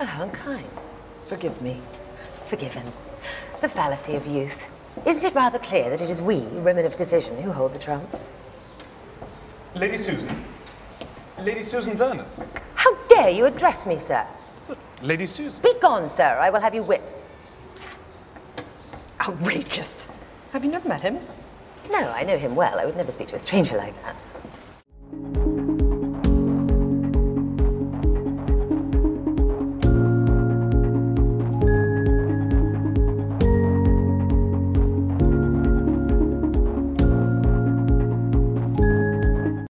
Oh, how unkind. Forgive me. Forgiven. The fallacy of youth. Isn't it rather clear that it is we, women of decision, who hold the trumps? Lady Susan. Lady Susan Vernon. How dare you address me, sir? Lady Susan. Be gone, sir. I will have you whipped. Outrageous. Have you never met him? No, I know him well. I would never speak to a stranger like that.